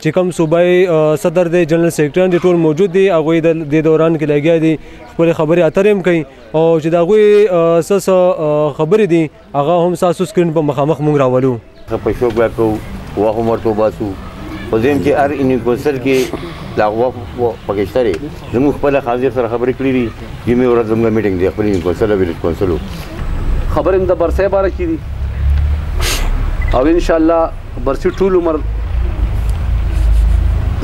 چې کوم صوبایي صدر دی جنرال سیکرټریان دي ټول موجود دي هغوی د دې دوران کې لګیا دي خپلې خبرې اترې هم کوي او چې د هغوی څه څه خبرې دي هغه هم ستاسو سکرین په مخامخ موږ راولو په شوق بیا کوو وخت هم ورته وباسو خو زه یم چې هر انیکوسر کې د هغه وخت پکې شته زموږ خپل خازي سره خبرې کړې دي جمعې ورځ زموږ میټینګ دی خپل کونسل او ویلیج کونسل خبرې د برسې باره کې دي او ان شاء الله برسې ټول عمر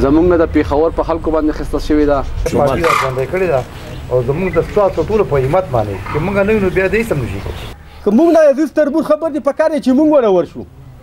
زمونږ د پیښور په خلکو باندې خسته شوې ده پارټي ژوندۍ کړې ده او زمونږ د ستاسو ټولو په همت باندې چې مونږ نه یو نو بیا دې سم نشي کوو که مونږ له عزیز تربور خبر دي په کار چې مونږ ورور شو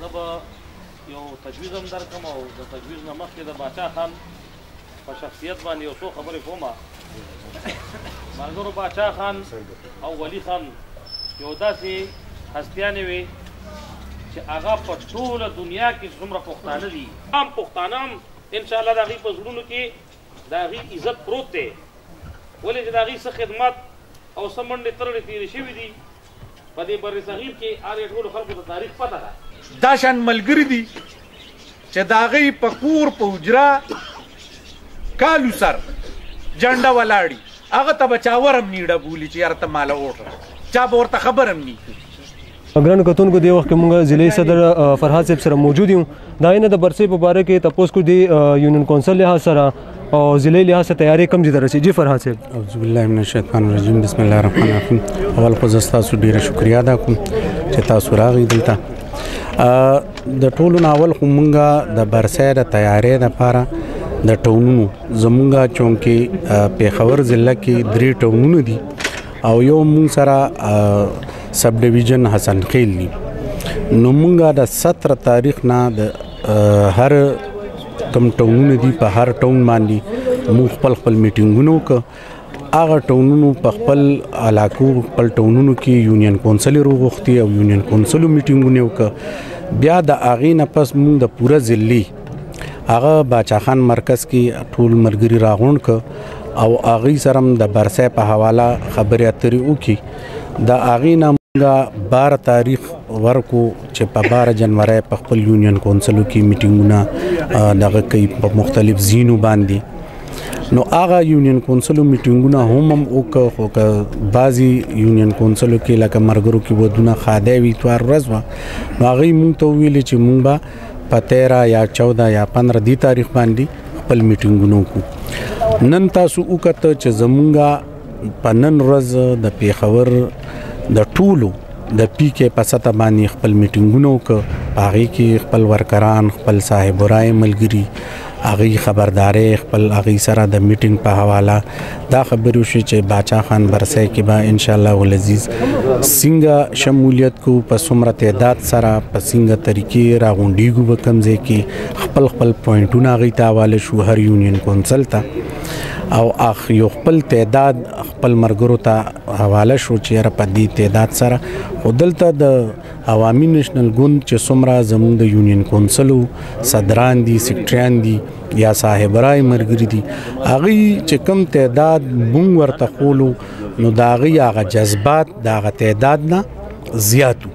زه به یو تجویز هم درکم او د تجویز نه مخکې د باچا خان په شخصیت باندې یو څو خبرې کوم ملګرو باچا خان او ولی خان یو داسې هستیانې وي چې هغه په ټوله دنیا کې څومره پښتانه دي هم پښتانه هم ان شاء الله د هغوی په زړونو کې د هغوی عزت پروت دی ولې چې د هغوی څه خدمت او څه منډې ترړې تېرې شوې دي په دې بر صغیر کې اره ټولو خلکو ته تاریخ پته ده. دا شان ملګري دي چې د هغوی په کور په حجره کالو سر جنډه ولاړي هغه ته به چا ورم نیډه بولي چې یاره ته ماله اوټ راکړه چا به ورته خبره هم نه کوي ګران کتونکو دی وخت موږ ضلع صدر فرهاد صاحب سره موجود یو دا نه د برسې په باره کې تاسو کو دی یونین کونسل له سره او ضلعي لحاظ ته تیارې کم دي درسي جی فرحات صاحب اعوذ بالله من الشیطان الرجیم بسم الله الرحمن الرحیم اول خو زه تاسو ډیره شکریا ادا کوم چې تاسو راغی دلته د ټولو ناول خو مونږه د برسه د تیارې د پاره د ټاونونو زمونږه چونکی پیښور ضلع کې درې ټاونونه دي او یو مونږ سره سب ډیویژن حسن خیل دي نو مونږه د 17 تاریخ نه د هر کم ټاونونه دي په هر ټاون باندې موږ خپل خپل میټینګونه وکړو هغه ټاونونو په خپل علاقو خپل ټاونونو کې یونین کونسل روغختي او یونین کونسلو میټینګونه وکړو بیا د اغې نه پس موږ د پوره ضلعي هغه باچاخان مرکز کې ټول مرګري راغون ک او اغي سرم د برسه په حواله خبرې اترې وکي د اغي نه موږ بار تاریخ ورکو چې په 12 جنوري په خپل یونین کونسلو کې میټینګونه دغه کوي په مختلف زینو باندې نو هغه یونین کونسلو میټینګونه هم هم او که خو که بعضی یونین کونسلو کې لکه مرګرو کې ودونه خاده وی توار ورځ وا هغه مونږ ته ویل چې مونږ به په 13 یا 14 یا 15 دی تاریخ باندې خپل میټینګونه کو نن تاسو وکړه چې زمونږه په نن ورځ د پیښور د ټولو د پی کې په ستا باندې خپل میټینګونه وکړ هغه کې خپل ورکران خپل صاحب رائے ملګری هغه خبردارې خپل هغه سره د میټینګ په حواله دا خبرو شي چې باچا خان برسه کې به ان شاء الله ولعزیز سنگا شمولیت کو په سمره تعداد سره په سنگا طریقې راغونډي کو وکمځي کې خپل خپل پوینټونه غي تاواله شو هر یونین کونسل ته او اخ یو خپل تعداد خپل مرګرو ته حواله شو چې را په دې تعداد سره خودلته د عوامي نېشنل ګوند چې څومره زموږ د یونین کونسلو صدران دي سیکټریان دي یا صاحب رای مرګري دي هغه چې کم تعداد مونږ ورته خولو نو داغي هغه جذبات داغه تعداد نه زیاتو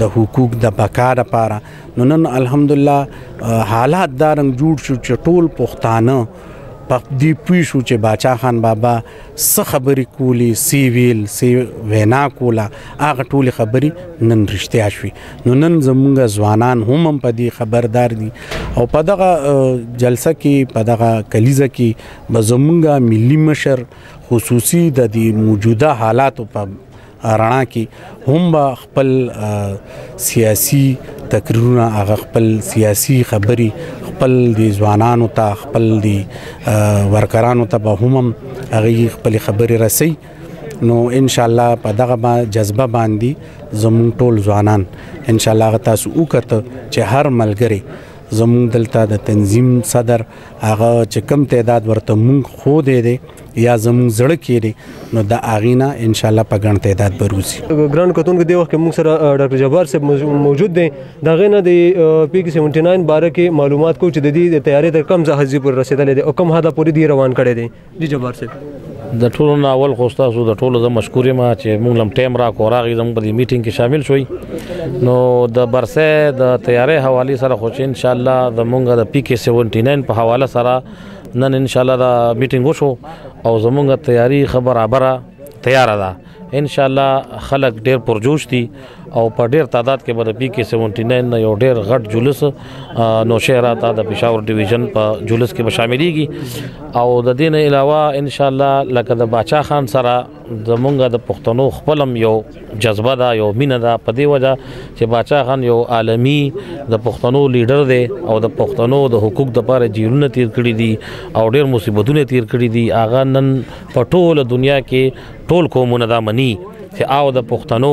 د حقوق د بقا لپاره نو نن الحمدلله حالات دارنګ جوړ شو چې ټول پښتانه په دې پوي شو چې باچا خان بابا څه خبرې کولی سی ویل سی وینا کوله هغه ټول خبرې نن رښتیا شوي نو نن زمونږ ځوانان هم هم په دې خبردار دي او په دغه جلسه کې په دغه کلیزه کې به زمونږ ملي مشر خصوصي د دې موجوده حالاتو په رڼا کې هم به خپل سیاسي تقریرونه هغه خپل سیاسي خبري خپل د ځوانانو ته خپل د ورکرانو ته به هم هغه خپل خبري رسي نو ان شاء الله په دغه با جذبه باندې زمون ټول ځوانان ان شاء الله تاسو وکړه چې هر ملګری زمون دلته د تنظیم صدر هغه چې کم تعداد ورته مونږ خو دې دي یا زموږ زړه کې دی نو د اغینا ان شاء الله په ګڼ تعداد بروزي ګران کتونکو دی وخت موږ سره ډاکټر جبار صاحب موجود دی دا غنه دی پی کې 79 باره کې معلومات کو چې د دې تیارې تر کم ځه پر رسیدلې دی او کم هدا پوری دی روان کړي دی جی جبار صاحب د ټولو ناول خو تاسو د ټولو زما مشکورې ما چې موږ لم ټیم را کو راغی زموږ په دې میټینګ کې شامل شوي نو د برسه د تیارې حواله سره خو ان شاء الله د مونږ د پی کې 79 په حواله سره نن ان شاء الله دا میټینګ وشو او زمونږه تیاری خبره برابره تیار ده ان شاء الله خلک ډیر پرجوش دي او په ډیر تعداد کې به پی کې 79 نه یو ډیر غټ جلوس نو شهرا ته د پېښور ډیویژن په جلوس کې به شاملېږي او د دین علاوه ان شاء الله لکه د باچا خان سره زمونږ د پښتنو خپل هم یو جذبه ده یو مینه ده په دې وجه چې باچا خان یو عالمي د پښتنو لیډر دی او د پښتنو د حقوق د پاره جیلونه تیر کړی دي او ډیر مصیبتونه تیر کړی دي اغه نن په ټوله دنیا کې ټول قومونه دا مني چې او د پښتنو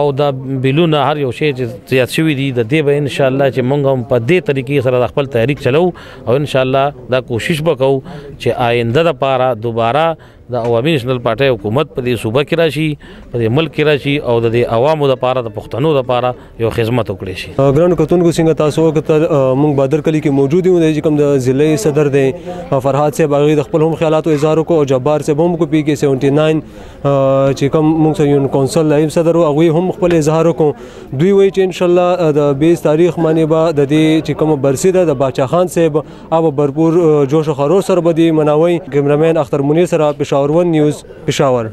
او دا بلونه هر یو شی چې زیات شوی دی د دې به ان شاء الله چې مونږ هم په دې طریقې سره خپل تحریک چلو او ان شاء الله دا کوشش وکاو چې آینده د پاره دوباره د عوامي نشنل پارټي حکومت په دې صوبه کې راشي په دې ملک کې راشي او د عوامو د پاره د پښتنو د پاره یو خدمت وکړي شي ګران کتونکو څنګه تاسو وخت مونږ بادر کلی کې موجود یو د کوم د ضلع صدر دی فرحات صاحب هغه د خپل هم خیالاتو اظهار وکړو او جبار صاحب هم کو پی کې 79 چې کوم موږ سره یون کونسل نائب صدر او هغه هم خپل اظهار وکړ دوی وایي چې ان شاء الله د 20 تاریخ باندې به د دې چې کوم برسي ده د باچا خان صاحب او برپور جوش او خروش سره به دی مناوي کیمرمن اختر منیر سره پېښور ون نیوز پېښور